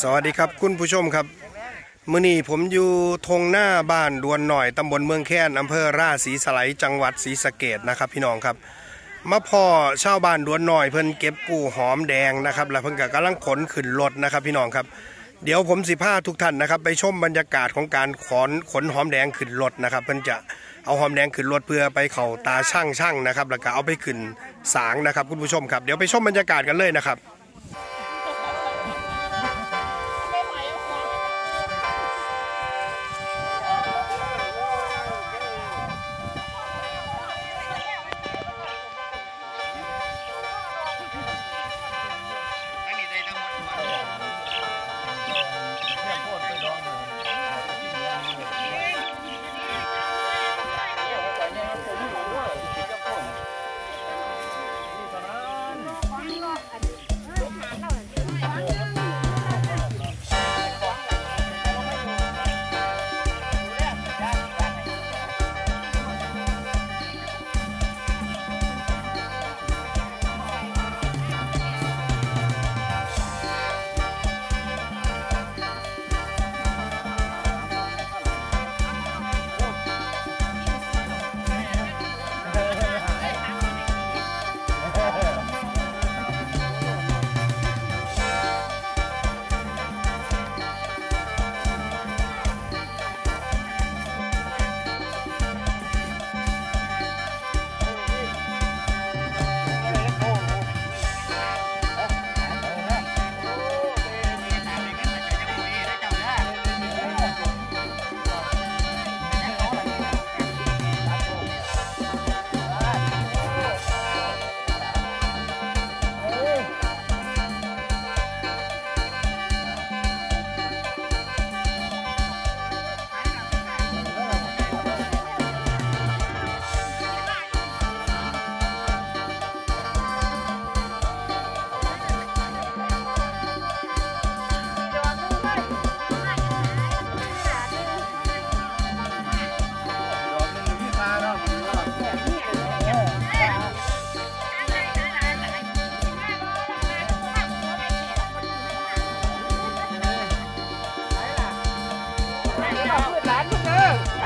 สวัสดีครับคุณผู้ชมครับมื้อนี้ผมอยู่ทงหน้าบ้านดวนหน่อยตำบลเมืองแค้นอำเภอราศีสไลยจังหวัดศรีสะเกดนะครับ พี่น้องครับมาพ่อชาวบ้านดวนหน่อยเพิ่นเก็บกู้หอมแดงนะครับ แล้วเพิ่นก็กำลังขนขึ้นรถนะครับ พี่น้องครับเดี๋ยวผมสิพาทุกท่านนะครับ ไปชมบรรยากาศของการขนขนหอมแดงขึ้นรถนะครับเพิ่นจะเอาหอมแดงขึ้นรถเพื่อไปเข่าตาช่างช่างนะครับแล้วก็เอาไปขึ้นสางนะครับ คุณผู้ชมครับเดี๋ยวไปชมบรรยากาศกันเลยนะครับ